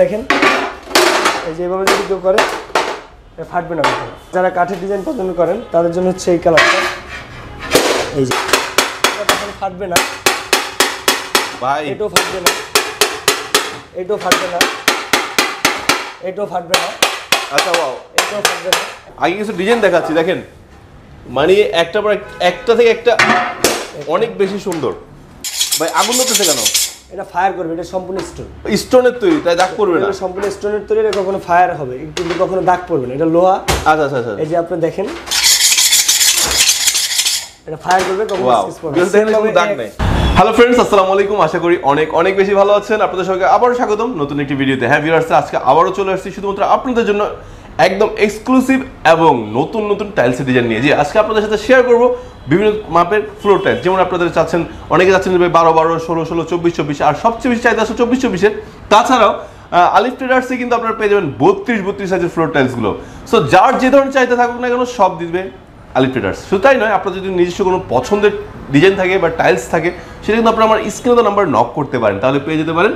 দেখেন এই যে এভাবে যদি কেউ করে ফাটবে না। যারা কাঠের ডিজাইন পছন্দ করেন তাদের জন্য হচ্ছে এই কালারটা এই যে ফাটবে না। ভাই। এটাও ফাটবে না। এটাও ফাটবে না। এটাও ফাটবে না। আচ্ছা ওয়াও এটাও ফাটবে না। আগে কিছু ডিজাইন দেখাচ্ছি দেখেন। মানে একটা পর একটা থেকে একটা অনেক বেশি সুন্দর। ভাই আগুন ধরতেছে কেন? এটা ফায়ার করবে এটা সম্পূর্ণ স্টোন স্টোনের তৈরি তাই দাগ পড়বে না? সম্পূর্ণ স্টোনের তৈরি এটা কখনো ফায়ার হবে কিন্তু কখনো দাগ পড়বে না। এটা লোহা। আচ্ছা আচ্ছা আচ্ছা। এই যে আপনি দেখেন এটা ফায়ার করবে কখনো কোনো দাগ নেই। হ্যালো ফ্রেন্ডস আসসালামু আলাইকুম আশা করি অনেক অনেক বেশি ভালো আছেন। আপনাদের সঙ্গে আবারও স্বাগতম নতুন একটি ভিডিওতে হ্যাঁ ভিউয়ার্স আজকে আবারও চলে আসছি শুধুমাত্র আপনাদের জন্য একদম এক্সক্লুসিভ এবং নতুন নতুন টাইলসের ডিজাইন নিয়ে। যে আজকে আপনাদের সাথে শেয়ার করব বিভিন্ন মাপের ফ্লোর টাইলস যেমন আপনাদের চাচ্ছেন, অনেকে চাচ্ছেন বারো বারো, ষোলো ষোলো, চব্বিশ চব্বিশ, আর সবচেয়ে বেশি চাহিদা আছে চব্বিশ, চব্বিশের। তাছাড়াও আলিফ ট্রেডার্সে কিন্তু আপনারা পেয়ে যাবেন বত্রিশ বত্রিশ সাইজের ফ্লোর টাইলসগুলো সো যার যে ধরনের চাহিদা থাকুক না কেন, সব দিবে আলিফ ট্রেডার্স শুধু তাই নয় আপনার যদি নিজস্ব কোনো পছন্দের ডিজাইন থাকে বা টাইলস থাকে, সেটা কিন্তু আপনারা আমার স্ক্রিনে নাম্বার নক করতে পারেন। তাহলে পেয়ে যেতে পারেন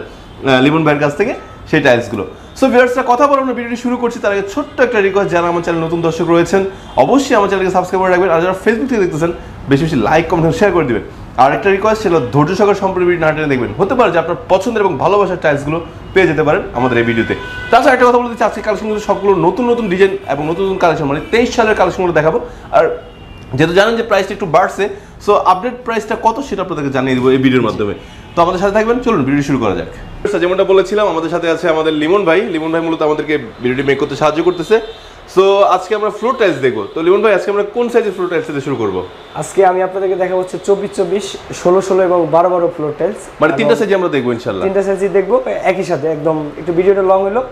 লিমন ভাইয়ের কাছ থেকে। সেই টাইলসগুলো সো ভিউয়ার্সরা কথা বলে আমরা ভিডিওটি শুরু করছি, তার আগে ছোট্ট একটা রিকোয়েস্ট যারা আমার চ্যানেল নতুন দর্শক রয়েছেন, অবশ্যই আমার চ্যানেলকে সাবস্ক্রাইব করে রাখবেন, আর যারা ফেসবুক থেকে দেখতেছেন, বেশি বেশি লাইক কমেন্ট শেয়ার করে দিবেন। আর একটা রিকোয়েস্ট ছিল ধৈর্য সহকারে সম্পূর্ণ ভিডিও না টেনে দেখবেন। হতে পারে যে আপনার পছন্দের এবং ভালোবাসার টাইলসগুলো পেয়ে যেতে পারেন আমাদের এই ভিডিওতে তাছাড়া একটা কথা বলতে চাচ্ছি আজকে কালেকশনগুলো সবগুলো নতুন নতুন ডিজাইন এবং নতুন নতুন কালেকশন মানে তেইশ সালের কালেকশনগুলো দেখাবো। আর যেহেতু জানেন যে প্রাইসটা একটু বাড়ছে সো আপডেট প্রাইসটা কত সেটা আপনাদেরকে জানিয়ে দেবো এই ভিডিওর মাধ্যমে। তো আমাদের সাথে থাকবেন, চলুন ভিডিও শুরু করা যাক। যেমনটা বলেছিলাম আমাদের সাথে আছে আমাদের লিমন ভাই। লিমন ভাই মূলত আমাদেরকে ভিডিওটি মেক করতে সাহায্য করতেছে। সো আজকে আমরা ফ্রুট টাইলস দেখব। তো লিমন ভাই আজকে আমরা কোন সাইজের ফ্লোর টাইলস থেকে শুরু করব? আজকে আমি আপনাদেরকে দেখা হচ্ছে চব্বিশ চব্বিশ ষোলো ষোলো এবং বারো বারো ফ্লোর টাইলস মানে তিনটা সাইজ আমরা দেখব ইনশাল্লাহ। তিনটা সাইজই দেখব একই সাথে। একদম একটু ভিডিওটা লং হলো।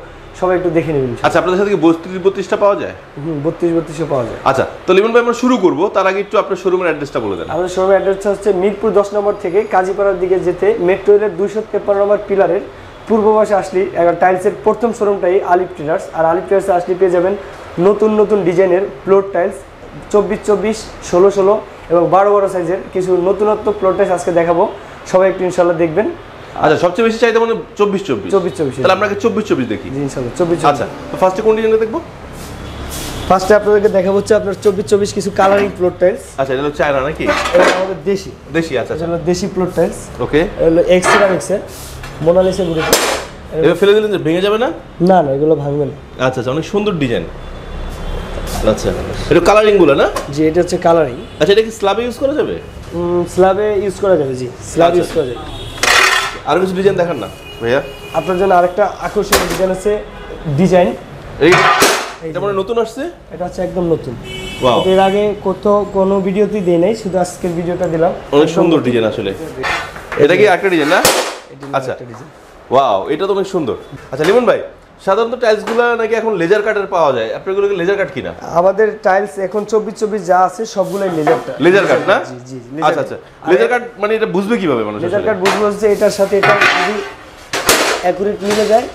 সবাই একটু দেখে নেবেন আচ্ছা আপনাদের সাথে কি বত্রিশ বত্রিশটা পাওয়া যায়? হুম বত্রিশ বত্রিশও পাওয়া যায়। আচ্ছা তো লিমন ভাই আমরা শুরু করব। তার আগে একটু আপনার শোরুমের অ্যাড্রেসটা বলে দেন। আমাদের শোরুমের অ্যাড্রেসটা হচ্ছে মিরপুর দশ নম্বর থেকে কাজীপাড়ার দিকে যেতে মেট্রো রেলের দুইশো তেপ্পান্ন নম্বর পিলারের পূর্ব পাশে আসলে টাইলসের প্রথম শোরুমটাই আলিফ ট্রেডার্স আর আলিফ ট্রেডার্সে আসলে পেয়ে যাবেন নতুন নতুন ডিজাইনের ফ্লোর টাইলস চব্বিশ চব্বিশ ষোলো ষোলো এবং বারো বারো সাইজের কিছু নতুনত্ব ফ্লোর টাইলস আজকে দেখাবো। সবাই একটু ইনশাল্লাহ দেখবেন। আচ্ছা সবচেয়ে বেশি চাহিদা মানে চব্বিশ চব্বিশ। চব্বিশ চব্বিশ তাহলে আগে চব্বিশ চব্বিশ দেখি। ইনশাল্লাহ চব্বিশ আচ্ছা ফার্স্টে কোন ডিজাইনটা দেখব? ফার্স্টে আপনাদেরকে দেখা হচ্ছে আপনার চব্বিশ চব্বিশ কিছু কালারিং ফ্লোর টাইলস আচ্ছা এটা হলো চায়না নাকি? আমাদের দেশি। দেশি আচ্ছা এটা আচ্ছা। হলো দেশি ফ্লোর টাইলস ওকে এটা হলো এক্স সিরামিক্সের মোনালিসা গ্রুপের এবার ফেলে দিলেন যে ভেঙে যাবে না? না না এগুলো ভাঙবে না। আচ্ছা আচ্ছা অনেক সুন্দর ডিজাইন আচ্ছা এটা কালারিংগুলো না? জি এটা হচ্ছে কালারিং আচ্ছা এটা কি স্ল্যাবে ইউজ করা যাবে? স্ল্যাবে ইউজ করা যাবে জি স্ল্যাব আচ্ছা। ইউজ করা যাবে। আর কিছু ডিজাইন দেখান না। ভাইয়া? আপনার জন্য আরেকটা আকর্ষণীয় ডিজাইন আছে ডিজাইন এই এটা মানে নতুন আসছে? এটা হচ্ছে একদম নতুন। ওয়াও এর আগে কোথাও কোনো ভিডিওতেই দেই নাই শুধু আজকের ভিডিওটা দিলাম। অনেক সুন্দর ডিজাইন আসলে। এটা কি একটা ডিজাইন না? আচ্ছা। ওয়াও এটা তো অনেক সুন্দর। আচ্ছা লিমন ভাই সাধারণত টাইলসগুলো নাকি এখন লেজার কাটের পাওয়া যায়? আপনারগুলো লেজার কাট কিনা? আমাদের টাইলস এখন চব্বিশ চব্বিশ যা আছে সবগুলোই লেজারটা লেজার কাট না? জি জি আচ্ছা আচ্ছা। লেজার কাট মানে এটা বুঝবে কীভাবে মানুষ লেজার কাট বুঝব যে এটার সাথে এটা যদি অ্যাকুরেট মিলে যায়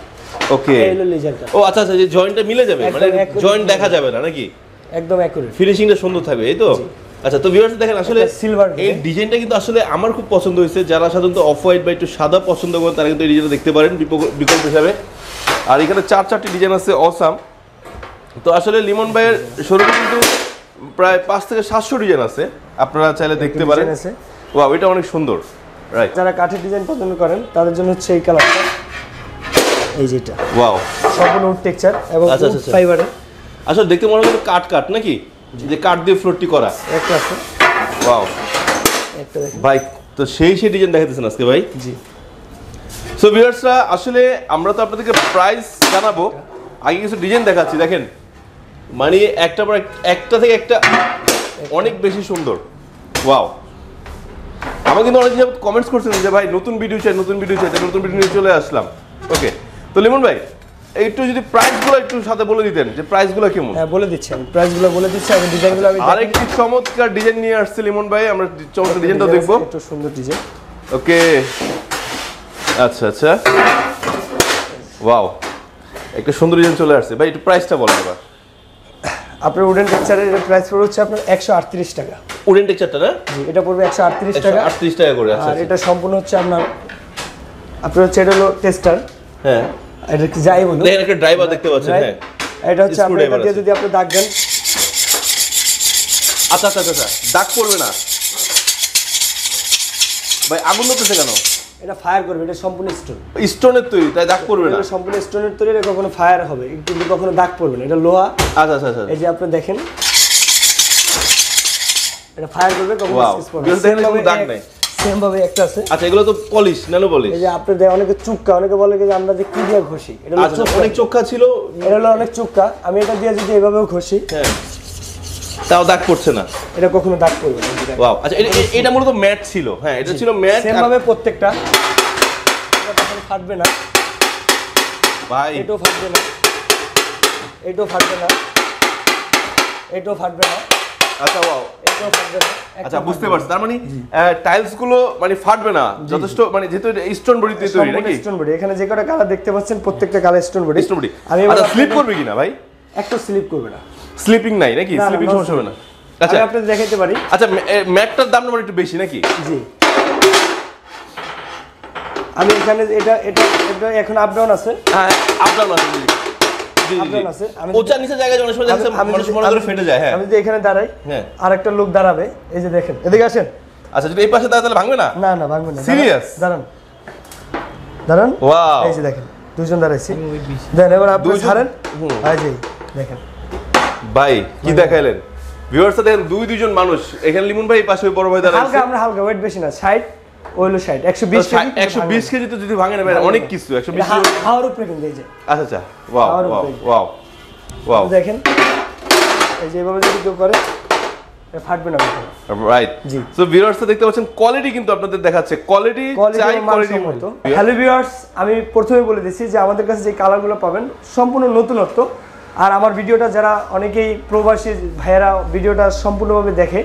ওকে লেজার ও আচ্ছা আচ্ছা যে জয়েন্টটা মিলে যাবে মানে জয়েন্ট দেখা যাবে না নাকি? একদম অ্যাকুরেট ফিনিশিংটা সুন্দর থাকবে এই তো? আচ্ছা তো ভিউয়ার্স দেখেন আসলে silver এই ডিজাইনটা কিন্তু আসলে আমার খুব পছন্দ হয়েছে। যারা সাধারণত অফ হোয়াইট বা একটু সাদা পছন্দ করেন তারা কিন্তু এই ডিজাইনটা দেখতে পারেন বিকল্প হিসাবে। আর এখানে চার চারটি ডিজাইন আছে অসাম তো আসলে লিমন ভাইয়ের শোরুমে কিন্তু প্রায় পাঁচ থেকে সাতশো ডিজাইন আছে। আপনারা চাইলে দেখতে পারেন। ওয়াও এটা অনেক সুন্দর। রাইট যারা কাঠের ডিজাইন পছন্দ করেন তাদের জন্য হচ্ছে এই কালারটা এই যেটা ওয়াও সম্পূর্ণ উড টেক্সচার এবং আচ্ছা, আচ্ছা, আচ্ছা। ফাইবারের আসলে দেখতে মনে হচ্ছে কাট কাট নাকি? যে কাঠ দিয়ে ফ্লোরটি করা। একটা আছে। ওয়াও একটা দেখেন। ভাই তো সেই সেই ডিজাইন দেখাতেছেন আজকে ভাই? জি। সো ভিউয়ার্সরা আসলে আমরা তো আপনাদেরকে প্রাইস জানাব। আগে কিছু ডিজাইন দেখাচ্ছি দেখেন। মানে একটা পর একটা থেকে একটা অনেক বেশি সুন্দর। ওয়াও আমাকে কিন্তু অনেক কমেন্টস করছেন যে ভাই নতুন ভিডিও চাই নতুন ভিডিও চাই নতুন ভিডিও নিয়ে চলে আসলাম। ওকে তো লিমন ভাই একটু যদি প্রাইসগুলো একটু সাথে বলে দিতেন যে প্রাইসগুলো কেমন? হ্যাঁ বলে দিচ্ছি আমি প্রাইসগুলো বলে দিচ্ছি আমি ডিজাইনগুলো আমি আরেকটি চমৎকার ডিজাইন নিয়ে আসছে লিমন ভাই আমরা চমৎকার ডিজাইনটা দেখব। একটু সুন্দর ডিজাইন ওকে আচ্ছা আচ্ছা। ওয়াও। একটা সুন্দর ডিজাইন চলে আসছে। ভাই একটু প্রাইসটা বলেন এবার। আপনার উডেন টেক্সচারের প্রাইস পড়ে হচ্ছে আপনার একশো আটত্রিশ টাকা। উডেন টেক্সচারটা না? এটা পড়বে একশো আটত্রিশ টাকা। আটত্রিশ টাকা করে আচ্ছা আর আচ্ছা। এটা সম্পূর্ণ হচ্ছে আপনার আপনার হচ্ছে এটা হলো টেস্টার হ্যাঁ। এটা কি যাই বলুন। দেখেন একটা ড্রাইভার দেখতে পাচ্ছেন হ্যাঁ। এটা হচ্ছে আপনি এটা দিয়ে যদি আপনি দাগ দেন। আচ্ছা আচ্ছা আচ্ছা আচ্ছা। দাগ পড়বে না। ভাই আগুন ধরতেছে কেন? এটা ফায়ার করবে এটা সম্পূর্ণ স্টোন স্টোনের তৈরি তাই দাগ পড়বে না? সম্পূর্ণ স্টোনের তৈরি এটা কখনো ফায়ার হবে কিন্তু কখনো দাগ পড়বে না। এটা লোহা। আচ্ছা আচ্ছা আচ্ছা। এই যে আপনি দেখেন এটা ফায়ার করবে কখনো দাগ নেই। সেম ভাবে একটা আছে। আচ্ছা এগুলো তো পলিশ ন্যানো পলিশ এই যে আপনি দেখেন অনেকে চুক্কা অনেকে বলে যে আমরা যে কি দিয়ে ঘষি এটা আচ্ছা অনেক চোখা ছিল। এটা হলো অনেক চুক্কা। আমি এটা দিয়ে যদি এভাবেও ঘষি হ্যাঁ। তাও দাগ পড়ছে না। এটা কখনো দাগ পড়বে না। ওয়াও আচ্ছা এটা- এটা মূলত ম্যাট ছিল। হ্যাঁ এটা ছিল ম্যাট সেম ভাবে প্রত্যেকটা। এটা কখনো ফাটবে না। ভাই। এটাও ফাটবে না। এটাও ফাটবে না। এটাও ফাটবে না। আচ্ছা ওয়াও এটাও ফাটবে না। আচ্ছা বুঝতে পারছি। তার মানে টাইলসগুলো মানে ফাটবে না। যথেষ্ট মানে যেহেতু স্টোন বডি দিয়ে তৈরি নাকি? স্টোন বডি এখানে যে কটা কালার দেখতে পাচ্ছেন প্রত্যেকটা colour stone body stone body আমি স্লিপ করবে কিনা ভাই? একটা স্লিপ করবে না। স্লিপিং নাই নাকি? স্লিপিং সমস্যা হবে না। আমি আচ্ছা। আপনাদের দেখাইতে পারি। আচ্ছা ম্যাটটার দাম আমার একটু বেশি নাকি? জি। আমি এখানে এটা এটা এটা এখন আপ ডাউন আছে। হ্যাঁ আপনার মাঝে জি, জি। আছে। আমি উঁচা নিচে জায়গায় অনেক সময় দেখা আমি- মানুষ মনে করে ফেটে যায় হ্যাঁ। আমি যদি এখানে দাঁড়াই হ্যাঁ। আর একটা লোক দাঁড়াবে এই যে দেখেন এদিকে আসেন। আচ্ছা যদি এই পাশে দাঁড়ায় তাহলে ভাঙবে না? না না ভাঙবে না। Serious? দাঁড়ান। দাঁড়ান। Wow. এই যে দেখেন দুজন দাঁড়াইছি। দেন এবার আপনি দুইজন- ছাড়েন। হুম। এই যে দেখেন। ভাই কি দেখাইলেন? ভিউয়ার্স দেখেন দুই দুইজন মানুষ। এখানে লিমন ভাই পাশে বড় ভাই দাঁড়ায় হালকা আমরা হালকা ওয়েট বেশি না ষাট ওই হলো ষাট একশো বিশ একশো বিশ কেজি তো যদি ভাঙে না ভাই অনেক কিছু একশো বিশ হাওয়ার উপরে কিন্তু এই যে। আচ্ছা আচ্ছা ওয়াও ওয়াও ওয়াও ওয়াও দেখেন এই যে এভাবে যদি কেউ করে ফাটবে না রাইট জি। সো ভিউয়ার্স দেখতে পাচ্ছেন কোয়ালিটি কিন্তু আপনাদের দেখাচ্ছে। কোয়ালিটি চাই কোয়ালিটি হ্যালো ভিউয়ার্স আমি প্রথমে বলে দিচ্ছি যে আমাদের কাছে যে কালারগুলো পাবেন সম্পূর্ণ নতুনত্ব। আর আমার ভিডিওটা যারা অনেকেই প্রবাসী ভাইয়েরা ভিডিওটা সম্পূর্ণভাবে দেখে,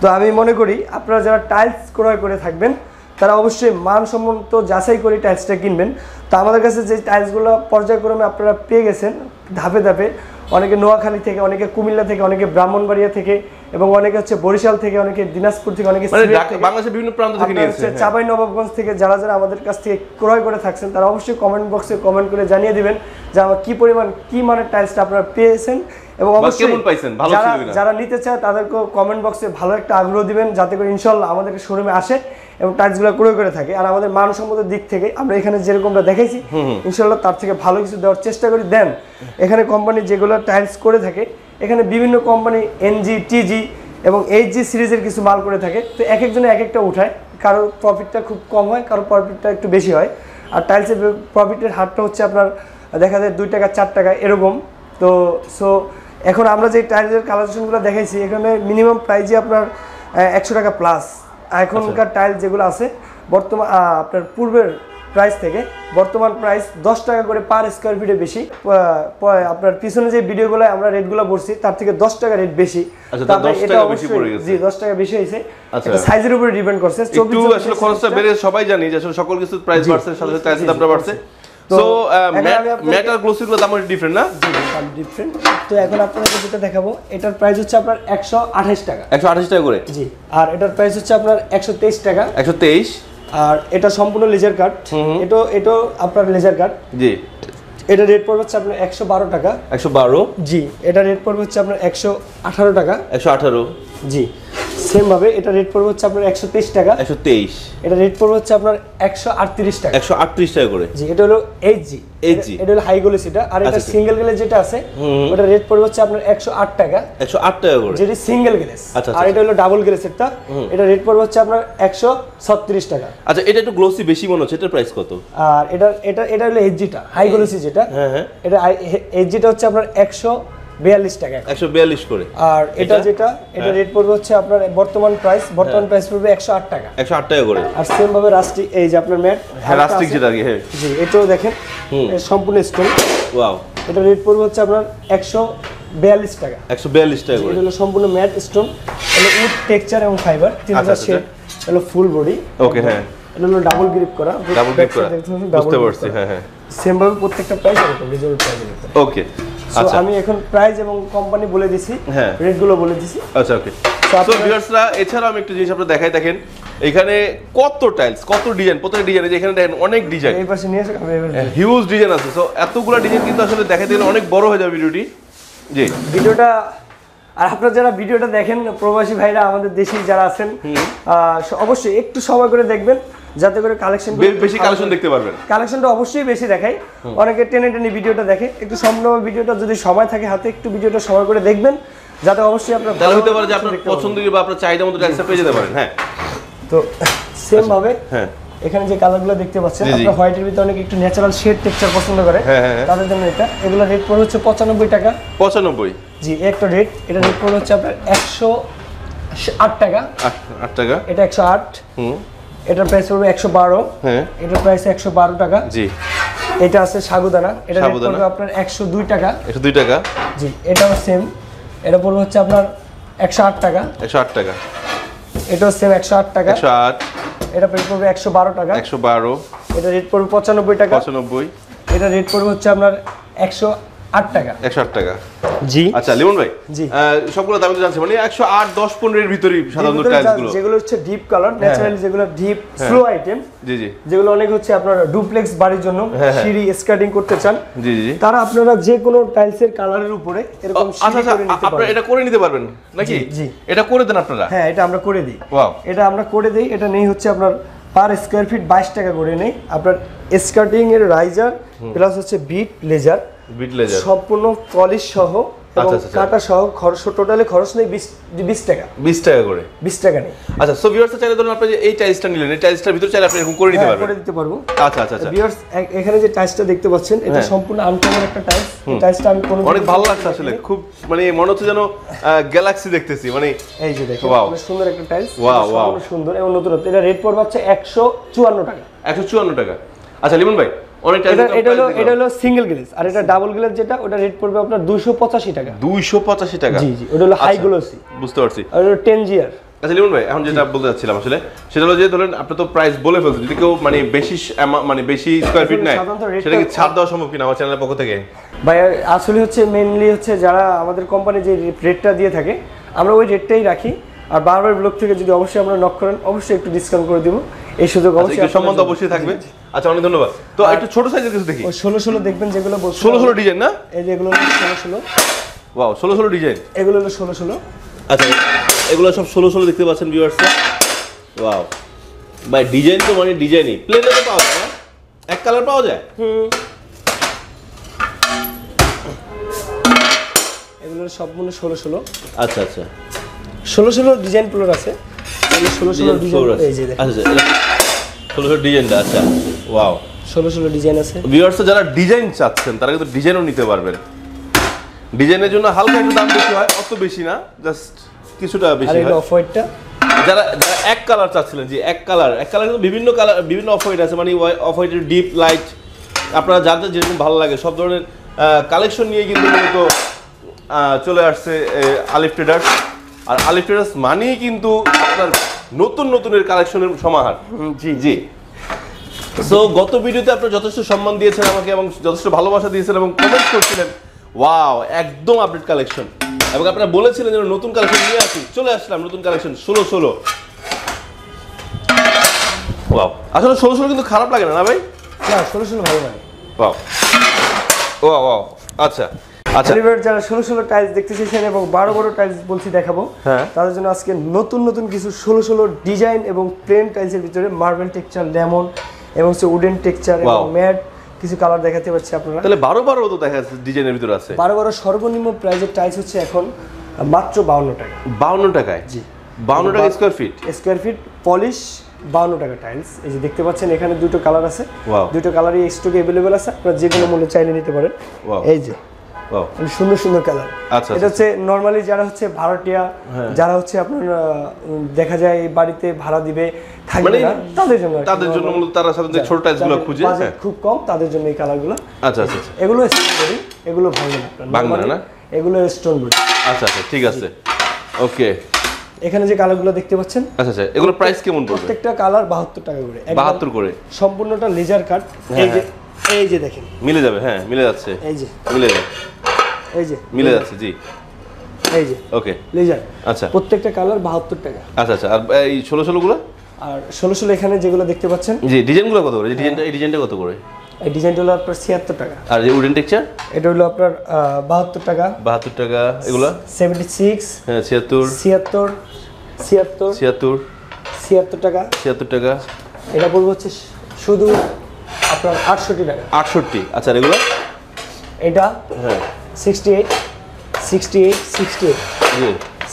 তো আমি মনে করি আপনারা যারা টাইলস ক্রয় করে থাকবেন, তারা অবশ্যই মানসম্মত যাচাই করে টাইলসটা কিনবেন। তো আমাদের কাছে যে টাইলসগুলো পর্যায়ক্রমে আপনারা পেয়ে গেছেন, ধাপে ধাপে, অনেকে নোয়াখালী থেকে, অনেকে কুমিল্লা থেকে, অনেকে ব্রাহ্মণবাড়িয়া থেকে এবং অনেকে হচ্ছে বরিশাল থেকে অনেকে দিনাজপুর থেকে অনেকে মানে। বাংলাদেশের বিভিন্ন প্রান্ত থেকে নিয়েছে হ্যাঁ। চাপাই নবাবগঞ্জ থেকে যারা যারা আমাদের কাছ থেকে ক্রয় করে থাকছেন তারা অবশ্যই কমেন্ট বক্সে কমেন্ট করে জানিয়ে দিবেন যে আমার কি পরিমাণ কি মানের টাইলসটা আপনারা পেয়েছেন। এবং অবশ্যই যারা যারা নিতে চায় তাদেরকে কমেন্ট বক্সে ভালো একটা আগ্রহ দিবেন যাতে করে ইনশাল্লাহ আমাদের শোরুমে আসে এবং টাইলসগুলো ক্রয় করে থাকে। আর আমাদের মানসম্মত দিক থেকে আমরা এখানে যেরকমটা দেখেছি ইনশাল্লাহ তার থেকে ভালো কিছু দেওয়ার চেষ্টা করি। দেন এখানে কোম্পানি যেগুলো টাইলস করে থাকে এখানে বিভিন্ন কোম্পানি এনজি টিজি এবং এইচ জি সিরিজের কিছু মাল করে থাকে। তো এক একজনে এক একটা উঠায়। কারও প্রফিটটা খুব কম হয় কারোর প্রফিটটা একটু বেশি হয়। আর টাইলসের প্রফিটের হারটা হচ্ছে আপনার দেখা যায় দুই টাকা চার টাকা এরকম। তো সো এখন আমরা যে টাইলসের কালেকশনগুলো দেখাইছি এখানে মিনিমাম প্রাইজে আপনার একশো টাকা প্লাস এখনকার টাইল যেগুলো আছে বর্তমান আপনার পূর্বের প্রাইস থেকে বর্তমান প্রাইস দশ টাকা করে পার স্কোয়ার ফিটে বেশি। আপনার পিছনে যে ভিডিওগুলো আমরা রেটগুলো বলছি তার থেকে দশ টাকা রেট বেশি। তো তার আমরা 10 এটা অবশ্যই- জি দশ টাকা বেশি হয়েছে। সাইজের উপরে ডিপেন্ড করছে। আসলে খরচটা বেড়ে সবাই জানি যে আসলে সকল কিছু প্রাইস বাড়ছে সাথে সাথে টাইলসের দামটা বাড়ছে। তো সো এখন আমি আপনাকে- ম্যাট আর গ্লোসিগুলোর দাম ডিফারেন্ট না? ডিফারেন্ট তো এখন যেটা দেখাবো এটার প্রাইস হচ্ছে আপনার একশো আঠাশ টাকা। একশো আঠাশ টাকা করে? জি আর এটার প্রাইস হচ্ছে আপনার একশো তেইশ টাকা। একশো তেইশ। আর এটা সম্পূর্ণ লেজার কাট এটা এটা আপনার লেজার কাট জি। এটা রেট পড়বে হচ্ছে আপনার একশো বারো টাকা। একশো বারো? জি এটা রেট পড়বে হচ্ছে আপনার একশো আঠারো টাকা। একশো আঠারো। জি। সেম ভাবে এটা রেট পড়বে হচ্ছে আপনার একশো তেইশ টাকা। একশো তেইশ। এটা রেট পড়বে হচ্ছে আপনার একশো আটত্রিশ টাকা। একশো আটত্রিশ টাকা করে। জি এটা হলো এইচ জি 8G এটা হলো হাই গোলে সেটা আর এটা আচ্ছা, আচ্ছা। সিঙ্গেল গ্লেজ যেটা আছে ওটা রেট পড়বে হচ্ছে আপনার একশো আট টাকা। একশো আট টাকা করে। যেটা সিঙ্গেল গ্লেজ আচ্ছা, আর এটা হলো ডাবল গ্লেজেরটা এটা রেট পড়বে হচ্ছে আপনার একশো ছত্রিশ টাকা। আচ্ছা এটা একটু গ্লোসি বেশি মনে হচ্ছে এটার প্রাইস কত? আর এটা এটা এটা হলো এইচজিটা হাই গোলেসি যেটা। হ্যাঁ হ্যাঁ। এটা এইচজিটা হচ্ছে আপনার একশো বিয়াল্লিশ টাকা একশো বিয়াল্লিশ করে। আর এটা? যেটা এটা রেট পড়বে হচ্ছে আপনার বর্তমান প্রাইস বর্তমান প্রাইস পড়বে একশো আট টাকা। একশো আট টাকা করে। আর সেম ভাবে রাস্টিক এই যে আপনার ম্যাট হ্যাঁ রাস্টিক যেটা কি হ্যাঁ। জি এটাও দেখেন সম্পূর্ণ স্টোন ওয়াও। এটা রেট পড়বে হচ্ছে আপনার একশো বিয়াল্লিশ টাকা। একশো বিয়াল্লিশ টাকা করে। এটা হলো সম্পূর্ণ ম্যাট স্টোন হলো উড টেক্সচার এবং ফাইবার আচ্ছা, আচ্ছা, শেড হলো ফুল বডি ওকে হ্যাঁ। এটা হলো ডাবল গ্রিপ করা। ডাবল গ্রিপ করা। বুঝতে পারছি হ্যাঁ হ্যাঁ। সেম ভাবে প্রত্যেকটা প্রাইস এরকম রিজনেবল প্রাইসের উপরে। ওকে আমি এখন প্রাইস এবং কোম্পানি বলে দিছি হ্যাঁ। রেটগুলো বলে দিছি। আচ্ছা ওকে সো ভিউয়ার্সরা এছাড়াও আমি একটু জিনিস আপনারা দেখাই দেখেন এখানে কত টাইলস কত ডিজাইন প্রত্যেক ডিজাইন এখানে দেখেন অনেক ডিজাইন এই পাশে নিয়ে। হিউজ ডিজাইন আছে। সো এতগুলো ডিজাইন কিন্তু আসলে দেখাতে গেলে অনেক বড় হয়ে যাবে ভিডিওটি। জি। ভিডিওটা আর আপনারা যারা ভিডিওটা দেখেন প্রবাসী ভাইরা আমাদের দেশি যারা আছেন অবশ্যই একটু সময় করে দেখবেন। যাতে করে কালেকশন বেশি কালেকশন দেখতে পারবেন। কালেকশনটা অবশ্যই বেশি দেখাই। অনেকে টেনে টেনে ভিডিওটা দেখে। একটু সম্পূর্ণ ভিডিওটা যদি সময় থাকে হাতে একটু ভিডিওটা সময় করে দেখবেন যাতে অবশ্যই আপনার তাহলে ভালো হতে পারে যে আপনার। পছন্দ বা আপনার চাহিদা মতো টাইলসটা পেয়ে যেতে পারেন হ্যাঁ। তো সেম ভাবে হ্যাঁ। এখানে যে কালারগুলো দেখতে পাচ্ছেন। আপনার হোয়াইটের ভিতরে অনেক একটু ন্যাচারাল শেড টেক্সচার পছন্দ করে। হ্যাঁ, হ্যাঁ, হ্যাঁ। তাদের জন্য এটা। এগুলো রেট পড়ে হচ্ছে পঁচানব্বই টাকা। পঁচানব্বই। জি একটা রেট এটা রেট পড়ে হচ্ছে আপনার একশো আট টাকা। আট আট টাকা। এটা একশো আট। হুম। এটার প্রাইস পড়বে একশো বারো। হ্যাঁ। এটার প্রাইস একশো বারো টাকা। জি। এটা আছে সাগুদানা। এটা পড়বে আপনার একশো দুই টাকা। একশো দুই টাকা। জি এটাও সেম এটা পড়বে হচ্ছে আপনার একশো আট টাকা। একশো আট টাকা। এটাও সেম একশো আট টাকা। একশো আট। এটা রেট পড়বে একশো বারো টাকা। একশো বারো। এটা রেট পড়বে পঁচানব্বই টাকা। পঁচানব্বই। এটা রেট পড়বে হচ্ছে আপনার একশো আট টাকা। একশো আট টাকা। জি। আচ্ছা লিমন ভাই জি। সবগুলো দাম তো মানে একশো আট দশ পনেরোর ভিতরেই সাধারণত টাইলস যেগুলো হচ্ছে ডিপ কালার ন্যাচারালি যেগুলো ডিপ স্লো আইটেম জি জি। যেগুলো অনেক হচ্ছে আপনার ডুপ্লেক্স বাড়ির জন্য হ্যাঁ, হ্যাঁ। সিঁড়ি স্কার্টিং করতে চান জি জি তারা আপনারা যে কোনো টাইলসের কালারের উপরে এরকম আচ্ছা সিঁড়ি আচ্ছা করে নিতে আপনারা এটা করে নিতে পারবেন নাকি? জি, জি। এটা করে দেন আপনারা? হ্যাঁ এটা আমরা করে দিই। ওয়াও। এটা আমরা করে দিই এটা নেই হচ্ছে আপনার পার স্কোয়ার ফিট বাইশ টাকা করে নেই। আপনার স্কার্টিং এর রাইজার প্লাস হচ্ছে বিট লেজার বিট লেজার সম্পূর্ণ পলিশ সহ এবং আচ্ছা, আচ্ছা, আচ্ছা। কাটা সহ খরচ টোটালি খরচ নেই বিশ টাকা। বিশ টাকা করে? বিশ টাকা নেই। আচ্ছা সো ভিউয়ার্স চাইলে ধরুন আপনি এই টাইলসটা নিলেন এই টাইলসটার ভিতরে চাইলে আপনি এরকম করে নিতে হ্যাঁ, পারবেন। করে দিতে পারব। আচ্ছা আচ্ছা আচ্ছা। ভিউয়ার্স এখানে যে টাইলসটা দেখতে পাচ্ছেন এটা হ্যাঁ। সম্পূর্ণ আনকমন একটা টাইলস। এই টাইলসটা আমি কোনো অনেক ভালো লাগছে আসলে খুব মানে মনে হচ্ছে যেন গ্যালাক্সি দেখতেছি মানে এই যে Wow. সুন্দর একটা টাইলস. সুন্দর এবং এটা রেট পড়বে হচ্ছে একশো চুয়ান্ন টাকা। একশো চুয়ান্ন টাকা। আচ্ছা লিমন ভাই এটা হলো এটা হলো সিঙ্গেল গ্লেজ আর এটা ডাবল গ্লেজ যেটা ওটা রেট পড়বে আপনার দুইশো পঁচাশি টাকা। দুইশো পঁচাশি টাকা? জি জি ওটা হলো হাই আচ্ছা, গ্লোসি বুঝতে পারছি। আর ওটা টেন জিয়ার আচ্ছা লিমন ভাই এখন যেটা বলতে চাচ্ছিলাম আসলে সেটা হলো যে ধরেন আপনি তো প্রাইস বলে ফেলছেন যদি কেউ মানে বেশি মানে বেশি স্কোয়ার ফিট নেয় সেটা কি ছাড় দেওয়া সম্ভব কিনা আমার চ্যানেলের পক্ষ থেকে? ভাই আসলে হচ্ছে মেইনলি হচ্ছে যারা আমাদের কোম্পানি যে রেটটা দিয়ে থাকে আমরা ওই রেটটাই রাখি। আর বারবার ব্লক থেকে যদি অবশ্যই আমরা নক করেন অবশ্যই একটু ডিসকাউন্ট করে দিব। এই সুযোগ আচ্ছা, অবশ্যই সম্বন্ধ অবশ্যই থাকবে। আচ্ছা অনেক ধন্যবাদ। তো একটু ছোট সাইজের কিছু দেখি। ষোলো ষোলো দেখবেন যেগুলো ষোলো ষোলো ডিজাইন না? এই যে এগুলো হলো ষোলো ষোলো। ওয়াও ষোলো ষোলো ডিজাইন এগুলো হলো ষোলো ষোলো। আচ্ছা এগুলো সব ষোলো ষোলো দেখতে পাচ্ছেন ভিউয়ার্সরা ওয়াও ভাই ডিজাইন তো মানে ডিজাইনই প্লেনে তো পাওয়া যায় না? এক কালার পাওয়া যায়? এগুলো হলো সম্পূর্ণ ষোলো ষোলো। আচ্ছা আচ্ছা। ষোলো ষোলো ডিজাইন প্লোর আছে। ষোলো ষোলো ডিজাইন দেখেন। আচ্ছা। আচ্ছা ষোলো ষোলো ডিজাইনটা আচ্ছা ওয়াও ষোলো ষোলো ডিজাইন আছে। ভিউয়ার্স যারা ডিজাইন চাচ্ছেন তারা কিন্তু ডিজাইনও নিতে পারবেন। ডিজাইনের জন্য হালকা একটু দাম বেশি হয় অত বেশি না জাস্ট কিছুটা বেশি হয়। অফ হোয়াইটটা যারা যারা এক কালার চাচ্ছিলেন যে এক কালার এক কালার কিন্তু বিভিন্ন কালার বিভিন্ন অফ হোয়াইট আছে মানে অফ হোয়াইটের ডিপ লাইট আপনারা যার যেরকম ভালো লাগে সব ধরনের কালেকশন নিয়ে কিন্তু মূলত চলে আসছে আলিফ ট্রেডার্স আর আলিফ ট্রেডার্স মানেই কিন্তু আপনার নতুন নতুনের কালেকশনের সমাহার। জি। জি। সো গত ভিডিওতে আপনারা যথেষ্ট সম্মান দিয়েছেন আমাকে এবং যথেষ্ট ভালোবাসা দিয়েছেন এবং কমেন্ট করছিলেন ওয়াও একদম আপডেট কালেকশন এবং আপনারা বলেছিলেন যে নতুন কালেকশন নিয়ে আসি। চলে আসলাম নতুন কালেকশন ষোলো ষোলো। ওয়াও আসলে ষোলো ষোলো কিন্তু খারাপ লাগে না না ভাই? না ষোলো ষোলো ভালো লাগে। ওয়াও ওয়াও ওয়াও আচ্ছা। আচ্ছা। ডেলিভার যারা ষোলো ষোলো টাইলস দেখতে চেয়েছেন এবং বারো বড় টাইলস বলছি দেখাবো হ্যাঁ। তাদের জন্য আজকে নতুন নতুন কিছু ষোলো ষোলো ডিজাইন এবং প্লেন টাইলসের ভিতরে মার্বেল টেক্সচার লেমন এবং হচ্ছে উডেন টেক্সচার এবং. ম্যাট কিছু কালার দেখাতে পাচ্ছি আপনারা। তাহলে বারো বারো তো দেখা যাচ্ছে ডিজাইনের ভিতরে আছে। বারো বারো সর্বনিম্ন প্রাইজের টাইলস হচ্ছে এখন মাত্র বাউন্ন টাকা। বাউন্ন টাকায়? জি। বাউন্ন টাকা square feet square feet polish বাউন্ন টাকা টাইলস এই যে দেখতে পাচ্ছেন এখানে দুটো কালার আছে। দুটো কালারই স্টকে অ্যাভেলেবেল আছে। আপনারা যে কোনো মূল্যে চাইলে নিতে পারেন। এই যে। সুন্দর সুন্দর কালার আচ্ছা, এটা হচ্ছে নর্মালি যারা হচ্ছে ভাড়াটিয়া যারা হচ্ছে আপনার দেখা যায় বাড়িতে ভাড়া দিবে থাকবে মানে না তাদের জন্য তাদের জন্য মূলত তারা সাধারণত ছোট টাইলসগুলো যাদের খুঁজে হ্যাঁ। খুব কম তাদের জন্য এই কালারগুলো আচ্ছা আচ্ছা আচ্ছা। এগুলো এগুলো ভাঙবে না। ভাঙবে না? এগুলো স্টোন বডি আচ্ছা আচ্ছা ঠিক আছে। ওকে এখানে যে কালারগুলো দেখতে পাচ্ছেন আচ্ছা আচ্ছা এগুলো প্রাইস কেমন পড়বে? প্রত্যেকটা কালার বাহাত্তর টাকা করে। একদম বাহাত্তর করে। সম্পূর্ণটা লেজার কাট এই যে এই যে দেখেন। মিলে যাবে হ্যাঁ মিলে যাচ্ছে। এই যে। মিলে যাবে। এই যে। মিলে যাচ্ছে জি। এই যে। ওকে। লেজার আচ্ছা। প্রত্যেকটা কালার বাহাত্তর টাকা। আচ্ছা আচ্ছা। আর এই ষোলো ষোলো গুলো? আর ষোলো ষোলো এখানে যেগুলো দেখতে পাচ্ছেন? জি ডিজাইনগুলো কত করে? ডিজাইনটা এই ডিজাইনটা কত করে? এই ডিজাইনটা হলো আপনার ছিয়াত্তর টাকা। আর যে উডেন টেক্সচার এটা হলো আপনার বাহাত্তর টাকা। বাহাত্তর টাকা। এগুলো? সেভেন্টি সিক্স হ্যাঁ ছিয়াত্তর। ছিয়াত্তর। ছিয়াত্তর। ছিয়াত্তর। ছিয়াত্তর টাকা। ছিয়াত্তর টাকা। এটা পড়বে হচ্ছে শুধু আপনার আটষট্টি টাকা। আটষট্টি। আচ্ছা এগুলো? এটা হ্যাঁ। Sixty eight sixty eight sixty eight জি।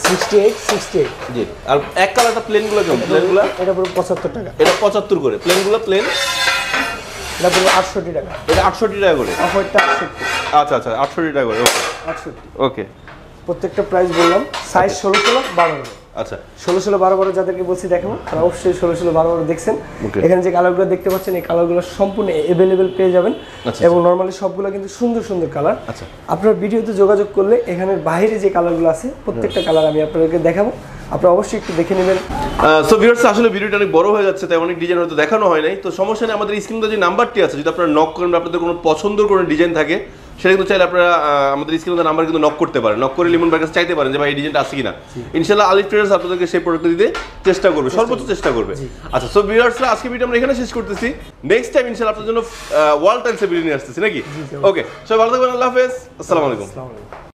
সিক্সটি এইট সিক্সটি এইট জি। আর এক কালারটা প্লেনগুলো কেমন? প্লেনগুলো এটা পঁচাত্তর টাকা। এটা পঁচাত্তর করে। প্লেনগুলো প্লেন এটা পড়বে আটষট্টি টাকা। এটা আটষট্টি টাকা করে? অফারটা আটষট্টি। আচ্ছা আচ্ছা আটষট্টি টাকা করে ওকে। আটষট্টি। ওকে। প্রত্যেকটা প্রাইস বললাম সাইজ ষোলো ষোলো বারো আচ্ছা। ষোলো ষোলো বারো বারো যাদেরকে বলছি দেখাবো তারা অবশ্যই ষোলো ষোলো বারো বারো দেখছেন। এখানে যে কালারগুলো দেখতে পাচ্ছেন এই কালারগুলো সম্পূর্ণ অ্যাভেলেবেল পেয়ে যাবেন। আচ্ছা, এবং নর্মালি সবগুলো কিন্তু সুন্দর সুন্দর কালার আচ্ছা। আপনার ভিডিওতে যোগাযোগ করলে এখানের বাইরে যে কালারগুলো আছে প্রত্যেকটা কালার আমি আপনাদেরকে দেখাবো। আপনারা অবশ্যই একটু দেখে নেবেন। সো ভিউয়ার্স আসলে ভিডিওটা অনেক বড় হয়ে যাচ্ছে তাই অনেক ডিজাইন হয়তো দেখানো হয় নাই। তো সমস্যা নেই আমাদের স্ক্রিনে যে নাম্বারটি আছে যদি আপনারা নক করেন আপনাদের কোনো পছন্দের কোনো ডিজাইন থাকে সেটা কিন্তু চাইলে আপনারা আমাদের স্ক্রিনে নাম্বার কিন্তু নক করতে পারেন। নক করে লিমন ভাইয়ের কাছে চাইতে পারেন যে ভাই এই ডিজাইনটা আছে কিনা? ইনশাল্লাহ আলিফ ট্রেডার্স আপনাদেরকে সেই প্রোডাক্ট দিতে চেষ্টা করবে সর্বোচ্চ চেষ্টা করবে। আচ্ছা সো ভিউয়ার্সরা আজকে ভিডিও আমরা এখানে শেষ করতেছি। নেক্সট টাইম ইনশাল্লাহ আপনাদের জন্য ওয়াল টাইমসে ভিডিও নিয়ে আসতেছি নাকি? ওকে সবাই ভালো থাকবেন আল্লাহ হাফেজ। আসসালামু আসসালামু আলাইকুম।